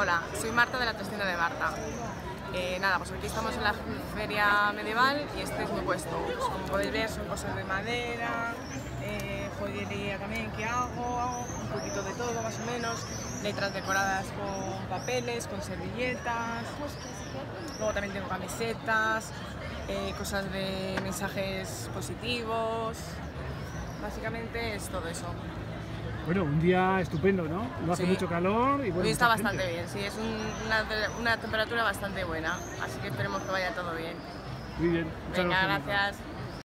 Hola, soy Marta de la Trestina de Marta. Eh, nada, pues aquí estamos en la feria medieval y este es mi puesto. Pues como podéis ver son cosas de madera, eh, joyería también que hago, un poquito de todo más o menos, letras decoradas con papeles, con servilletas, luego también tengo camisetas, eh, cosas de mensajes positivos, básicamente es todo eso. Bueno, un día estupendo, ¿no? No hace Sí. mucho calor y bueno. Hoy está bastante gente. bien, sí, es un- una, una temperatura bastante buena, así que esperemos que vaya todo bien. Muy bien. muchas Venga, gracias. gracias.